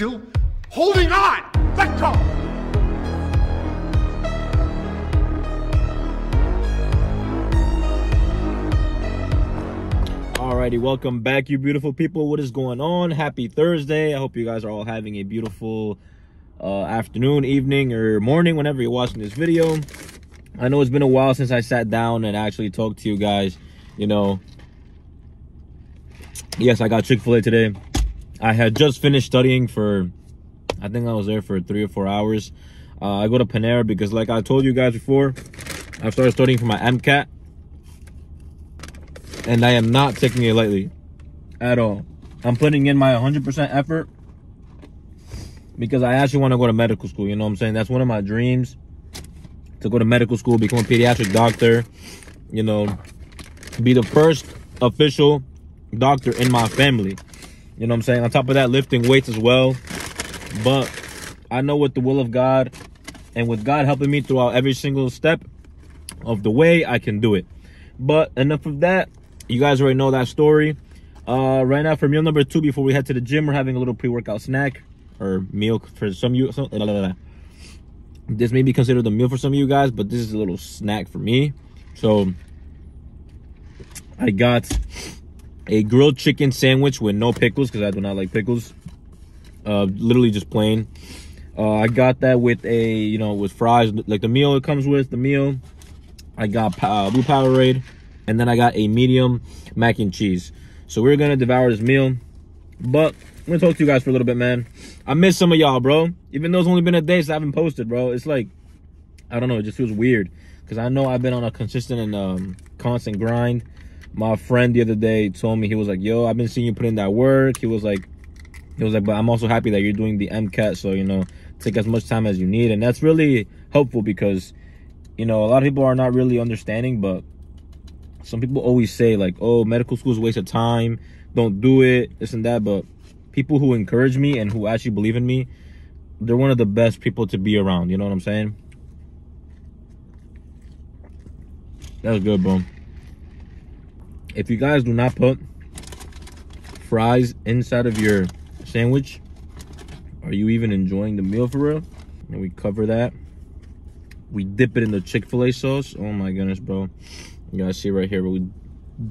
still holding on. Let go. Alrighty, welcome back, you beautiful people. What is going on? Happy Thursday. I hope you guys are all having a beautiful uh, afternoon, evening, or morning whenever you're watching this video. I know it's been a while since I sat down and actually talked to you guys. You know, yes, I got Chick-fil-A today. I had just finished studying for, I think I was there for three or four hours. Uh, I go to Panera because like I told you guys before, I started studying for my MCAT. And I am not taking it lightly at all. I'm putting in my 100% effort because I actually want to go to medical school. You know what I'm saying? That's one of my dreams to go to medical school, become a pediatric doctor, you know, be the first official doctor in my family. You know what I'm saying? On top of that, lifting weights as well. But I know with the will of God and with God helping me throughout every single step of the way, I can do it. But enough of that. You guys already know that story. Uh, right now, for meal number two, before we head to the gym, we're having a little pre-workout snack or meal for some you. Some, blah, blah, blah. This may be considered a meal for some of you guys, but this is a little snack for me. So I got a grilled chicken sandwich with no pickles because I do not like pickles. Uh, literally just plain. Uh, I got that with a, you know, with fries, like the meal it comes with, the meal. I got uh, blue Powerade, and then I got a medium mac and cheese. So we're gonna devour this meal, but I'm gonna talk to you guys for a little bit, man. I miss some of y'all, bro. Even though it's only been a day since I haven't posted, bro. It's like, I don't know, it just feels weird. Because I know I've been on a consistent and um, constant grind my friend the other day told me he was like, "Yo, I've been seeing you put in that work." He was like, he was like, "But I'm also happy that you're doing the MCAT, so you know, take as much time as you need." And that's really helpful because, you know, a lot of people are not really understanding, but some people always say like, "Oh, medical school is a waste of time. Don't do it. This and that." But people who encourage me and who actually believe in me, they're one of the best people to be around. You know what I'm saying? That was good, bro if you guys do not put fries inside of your sandwich, are you even enjoying the meal for real? And we cover that. We dip it in the Chick-fil-A sauce. Oh my goodness, bro. You guys see right here, but we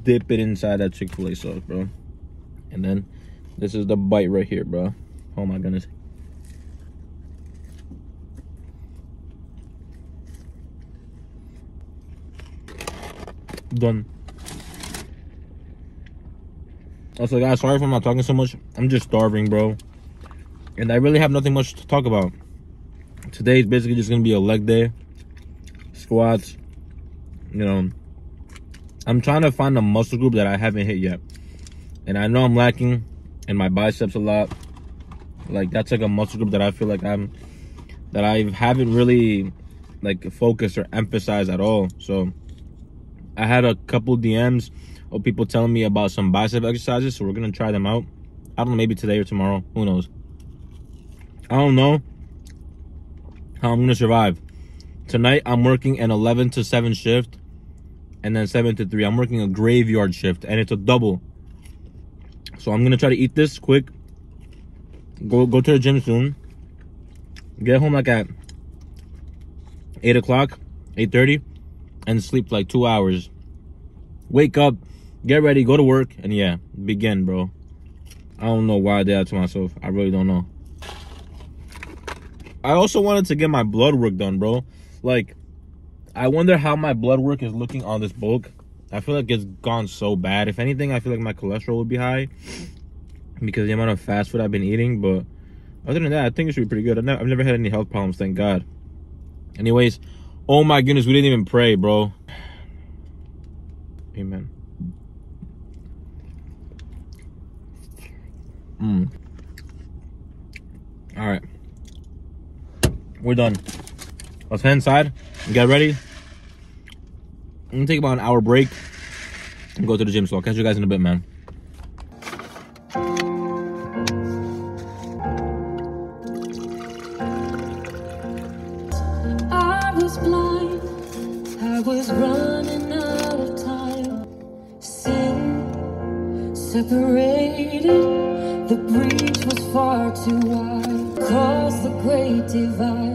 dip it inside that Chick-fil-A sauce, bro. And then this is the bite right here, bro. Oh my goodness. Done. Also, guys, sorry if I'm not talking so much. I'm just starving, bro. And I really have nothing much to talk about. Today is basically just going to be a leg day. Squats. You know, I'm trying to find a muscle group that I haven't hit yet. And I know I'm lacking in my biceps a lot. Like, that's like a muscle group that I feel like I'm, that I haven't really, like, focused or emphasized at all. So, I had a couple DMs or people telling me about some bicep exercises, so we're gonna try them out. I don't know, maybe today or tomorrow. Who knows? I don't know how I'm gonna survive. Tonight I'm working an 11 to 7 shift, and then 7 to 3. I'm working a graveyard shift, and it's a double. So I'm gonna try to eat this quick. Go go to the gym soon. Get home like at 8 o'clock, 8.30, and sleep like two hours. Wake up, get ready, go to work, and yeah, begin, bro. I don't know why I did that to myself. I really don't know. I also wanted to get my blood work done, bro. Like, I wonder how my blood work is looking on this book. I feel like it's gone so bad. If anything, I feel like my cholesterol would be high because the amount of fast food I've been eating. But other than that, I think it should be pretty good. I've never, I've never had any health problems, thank God. Anyways, oh my goodness, we didn't even pray, bro. Amen. Mm. All right. We're done. Let's head inside and get ready. I'm gonna take about an hour break and go to the gym. So I'll catch you guys in a bit, man. I was blind, I was running out of time. Sin separated the breach was far too wide. Crossed the great divide.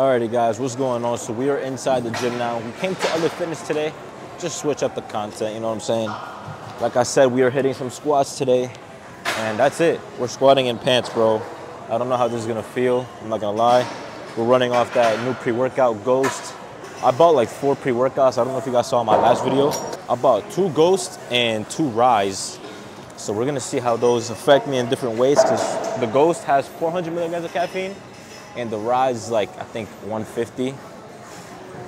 Alrighty, guys, what's going on? So we are inside the gym now. We came to Other Fitness today, just switch up the content. You know what I'm saying? Like I said, we are hitting some squats today, and that's it. We're squatting in pants, bro. I don't know how this is gonna feel. I'm not gonna lie. We're running off that new pre-workout Ghost. I bought like four pre-workouts. I don't know if you guys saw my last video. I bought two Ghost and two Ryse. So we're gonna see how those affect me in different ways because the Ghost has 400 milligrams of caffeine and the Ryse is like I think 150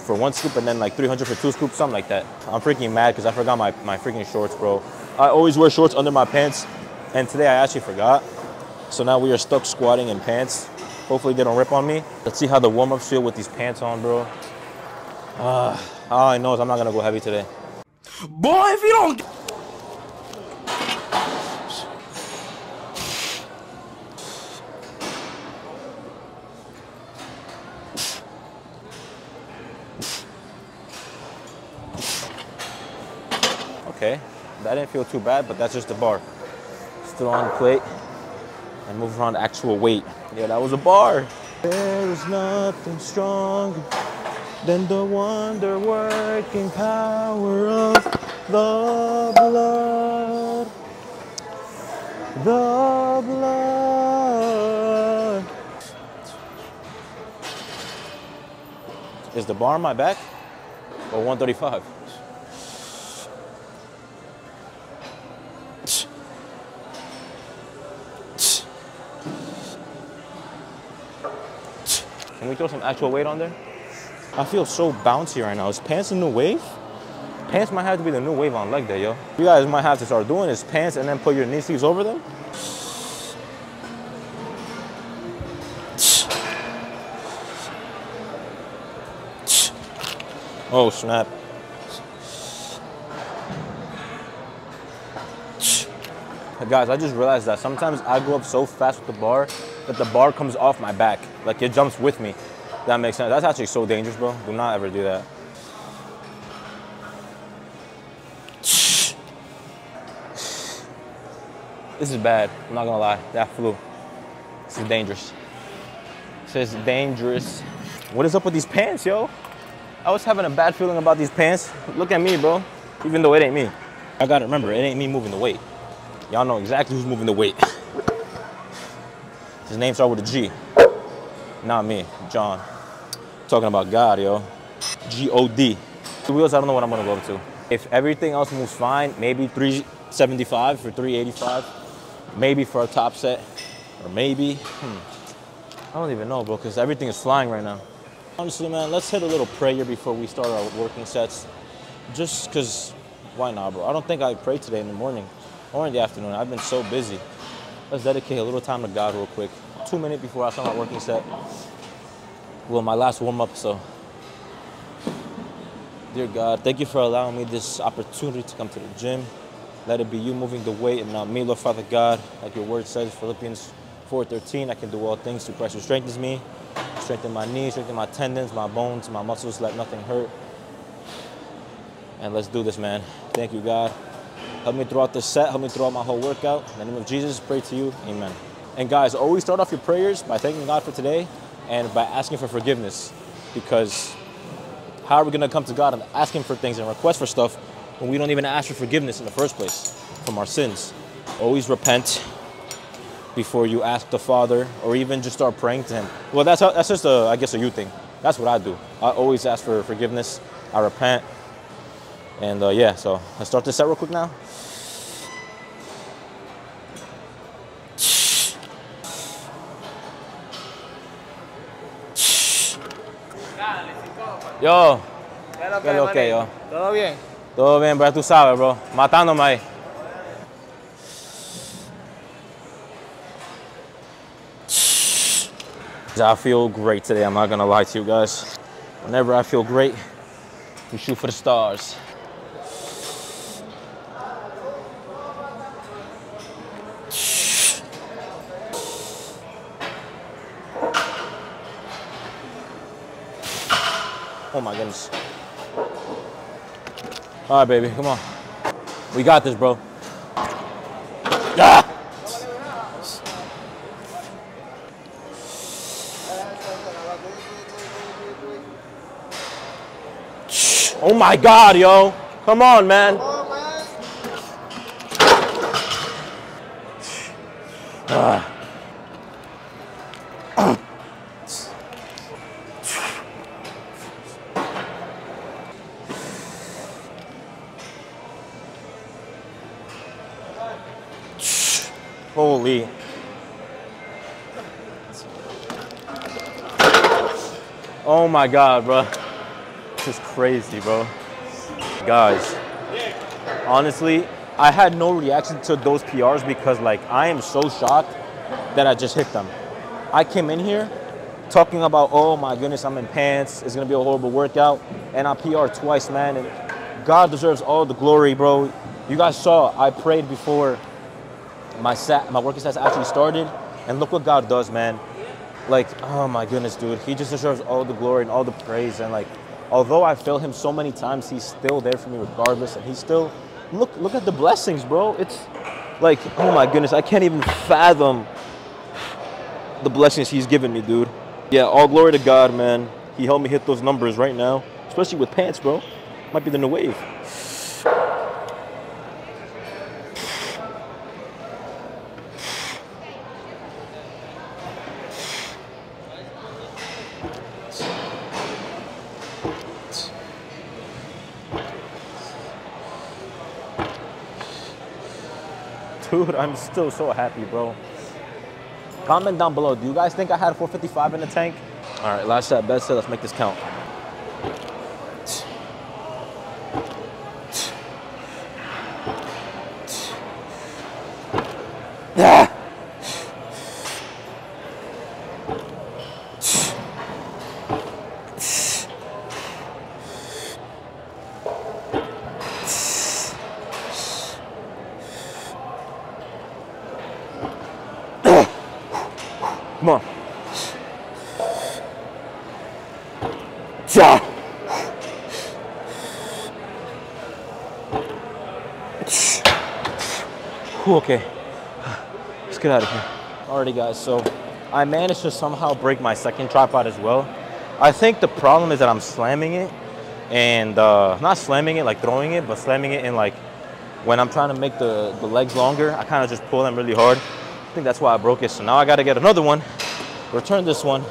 for one scoop and then like 300 for two scoops, something like that. I'm freaking mad because I forgot my, my freaking shorts, bro. I always wear shorts under my pants and today I actually forgot. So now we are stuck squatting in pants. Hopefully they don't rip on me. Let's see how the warm-ups feel with these pants on, bro. Uh, all I know is I'm not gonna go heavy today. Boy, if you don't. Okay, that didn't feel too bad, but that's just the bar. Still on the plate and move around actual weight. Yeah, that was a bar. There is nothing stronger than the wonder working power of the blood. The blood. Is the bar on my back or 135? Can we throw some actual weight on there? I feel so bouncy right now. Is pants a new wave? Pants might have to be the new wave on leg day, yo. You guys might have to start doing is pants and then put your knee sleeves over them. Oh snap. Guys, I just realized that sometimes I go up so fast with the bar that the bar comes off my back. Like it jumps with me. That makes sense. That's actually so dangerous, bro. Do not ever do that. This is bad. I'm not gonna lie. That flew. This is dangerous. This is dangerous. What is up with these pants, yo? I was having a bad feeling about these pants. Look at me, bro. Even though it ain't me. I gotta remember, it ain't me moving the weight. Y'all know exactly who's moving the weight. His name starts with a G. Not me, Gian. Talking about God, yo. G O D. The wheels, I don't know what I'm gonna go up to. If everything else moves fine, maybe 375 for 385. Maybe for a top set. Or maybe, hmm. I don't even know, bro, because everything is flying right now. Honestly, man, let's hit a little prayer before we start our working sets. Just because, why not, bro? I don't think I prayed today in the morning or in the afternoon. I've been so busy. Let's dedicate a little time to God real quick. Two minutes before I start my working set. Well, my last warm up, so. Dear God, thank you for allowing me this opportunity to come to the gym. Let it be you moving the weight and not me, Lord Father God. Like your word says, Philippians 4.13, I can do all things through Christ who strengthens me. Strengthen my knees, strengthen my tendons, my bones, my muscles, let nothing hurt. And let's do this, man. Thank you, God. Help me throughout this set. Help me throughout my whole workout. In the name of Jesus, pray to you. Amen. And guys, always start off your prayers by thanking God for today and by asking for forgiveness. Because How are we gonna come to God and ask Him for things and request for stuff when we don't even ask for forgiveness in the first place from our sins? Always repent before you ask the Father, or even just start praying to Him. Well, that's how, that's just a I guess a you thing. That's what I do. I always ask for forgiveness. I repent, and uh, yeah. So let's start this set real quick now. Yo, ¿Qué es lo ¿Qué es lo que, yo? ¿Todo bien? todo bien, bro. Tú sabes, bro. Matándome ahí. I feel great today. I'm not gonna lie to you guys. Whenever I feel great, we shoot for the stars. All right, baby, come on. We got this, bro. Ah! Oh my God, yo. Come on, man. Ah. Holy. Oh my God, bro. This is crazy, bro. Guys, honestly, I had no reaction to those PRs because, like, I am so shocked that I just hit them. I came in here talking about, oh my goodness, I'm in pants. It's gonna be a horrible workout, and I PR twice, man. And God deserves all the glory, bro. You guys saw I prayed before my set, my working sets actually started, and look what God does, man. Like, oh my goodness, dude, He just deserves all the glory and all the praise. And like, although I failed Him so many times, He's still there for me regardless, and He's still look look at the blessings, bro. It's like, oh my goodness, I can't even fathom the blessings He's given me, dude. Yeah, all glory to God, man. He helped me hit those numbers right now, especially with pants, bro. Might be the new wave. Dude, I'm still so happy, bro. Comment down below. Do you guys think I had 455 in the tank? All right, last set, best set. Let's make this count. Okay. Let's get out of here. Alrighty, guys. So I managed to somehow break my second tripod as well. I think the problem is that I'm slamming it and uh, not slamming it like throwing it, but slamming it in like when I'm trying to make the, the legs longer, I kind of just pull them really hard. I think that's why I broke it. So now I got to get another one, return this one.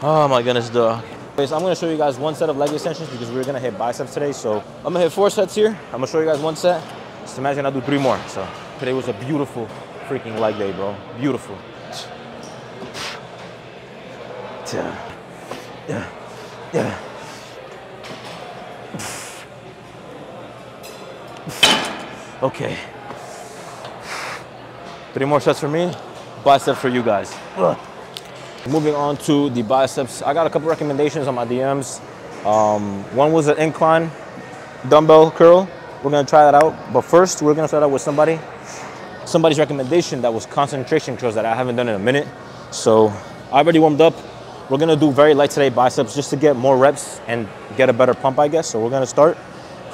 Oh my goodness, dog. Anyways, I'm gonna show you guys one set of leg extensions because we're gonna hit biceps today. So I'm gonna hit four sets here. I'm gonna show you guys one set. Just imagine I do three more. So today was a beautiful freaking leg day, bro. Beautiful. Yeah. Yeah. Yeah. Okay. Three more sets for me, biceps for you guys. Ugh. Moving on to the biceps, I got a couple recommendations on my DMs. Um, one was an incline dumbbell curl. We're gonna try that out. But first, we're gonna start out with somebody, somebody's recommendation that was concentration curls that I haven't done in a minute. So I already warmed up. We're gonna do very light today biceps just to get more reps and get a better pump, I guess. So we're gonna start.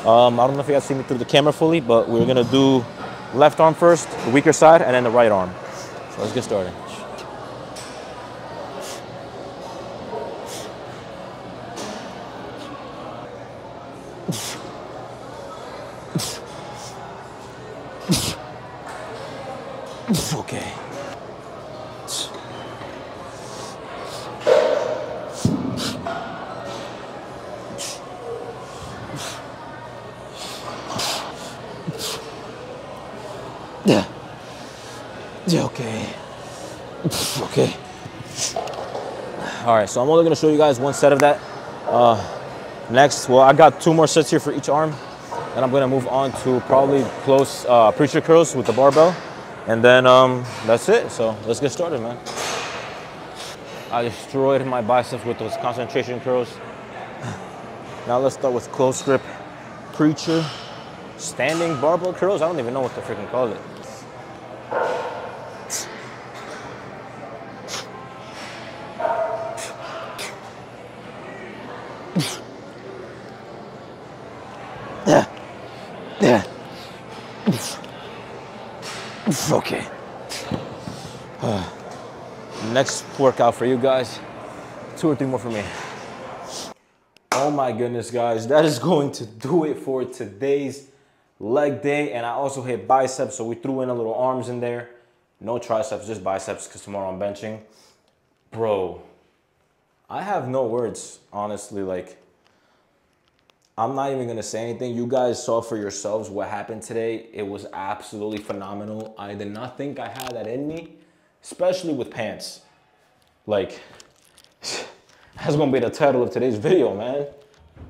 Um, I don't know if you guys see me through the camera fully, but we're gonna do left arm first, the weaker side, and then the right arm. So let's get started. Okay. Yeah. Yeah, okay. Okay. All right, so I'm only gonna show you guys one set of that. Uh, next, well, I got two more sets here for each arm. Then I'm gonna move on to probably close uh, preacher curls with the barbell. And then um, that's it. So let's get started, man. I destroyed my biceps with those concentration curls. Now let's start with close grip preacher standing barbell curls. I don't even know what to freaking call it. Okay. Uh, next workout for you guys. Two or three more for me. Oh my goodness, guys. That is going to do it for today's leg day. And I also hit biceps, so we threw in a little arms in there. No triceps, just biceps, because tomorrow I'm benching. Bro, I have no words, honestly. Like, I'm not even gonna say anything. You guys saw for yourselves what happened today. It was absolutely phenomenal. I did not think I had that in me, especially with pants. Like, that's gonna be the title of today's video, man.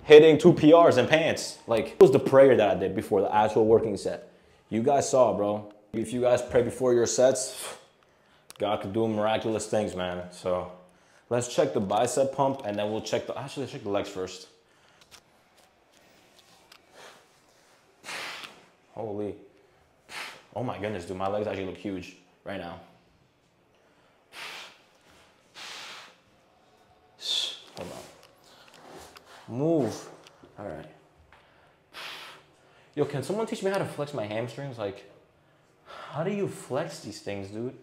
Hitting two PRs in pants. Like, it was the prayer that I did before the actual working set. You guys saw, bro. If you guys pray before your sets, God could do miraculous things, man. So let's check the bicep pump and then we'll check the, actually, check the legs first. Holy. Oh my goodness, dude. My legs actually look huge right now. Hold on. Move. All right. Yo, can someone teach me how to flex my hamstrings? Like, how do you flex these things, dude?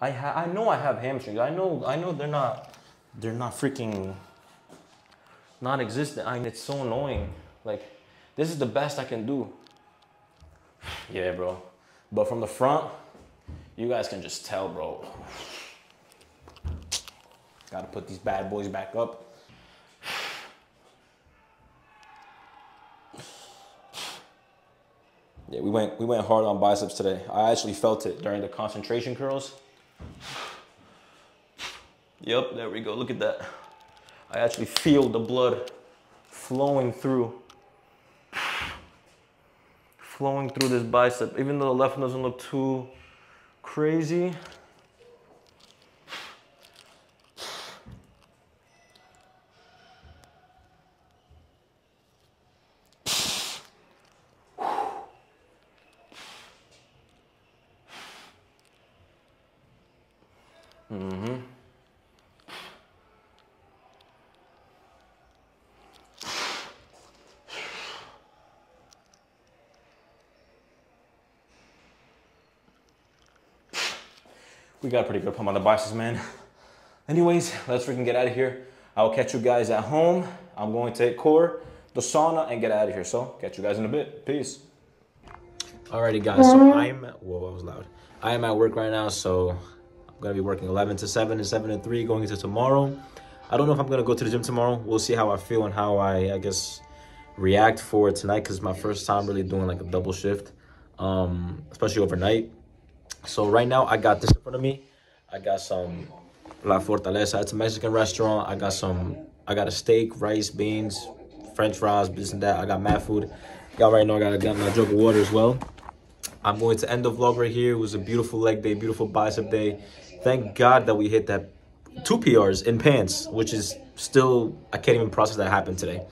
I ha- I know I have hamstrings. I know I know they're not they're not freaking non-existent. I mean, it's so annoying. Like, this is the best I can do. Yeah, bro. But from the front, you guys can just tell, bro. Gotta put these bad boys back up. Yeah, we went we went hard on biceps today. I actually felt it during the concentration curls. Yep, there we go. Look at that. I actually feel the blood flowing through flowing through this bicep, even though the left one doesn't look too crazy. We got a pretty good pump on the biceps, man. Anyways, let's freaking get out of here. I'll catch you guys at home. I'm going to hit core, the sauna, and get out of here. So, catch you guys in a bit. Peace. Alrighty, guys. So I'm whoa, that was loud. I am at work right now, so I'm gonna be working 11 to 7 and 7 to 3 going into tomorrow. I don't know if I'm gonna go to the gym tomorrow. We'll see how I feel and how I, I guess, react for tonight because my first time really doing like a double shift, um, especially overnight. So right now I got this in front of me. I got some La Fortaleza. It's a Mexican restaurant. I got some. I got a steak, rice, beans, French fries, this and that. I got mad food. Y'all right now I got, got my jug of water as well. I'm going to end the vlog right here. It was a beautiful leg day, beautiful bicep day. Thank God that we hit that two PRs in pants, which is still I can't even process that happened today.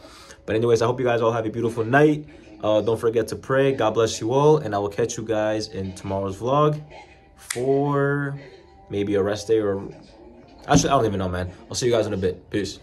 But anyways, I hope you guys all have a beautiful night. Uh, don't forget to pray. God bless you all. And I will catch you guys in tomorrow's vlog for maybe a rest day or... Actually, I don't even know, man. I'll see you guys in a bit. Peace.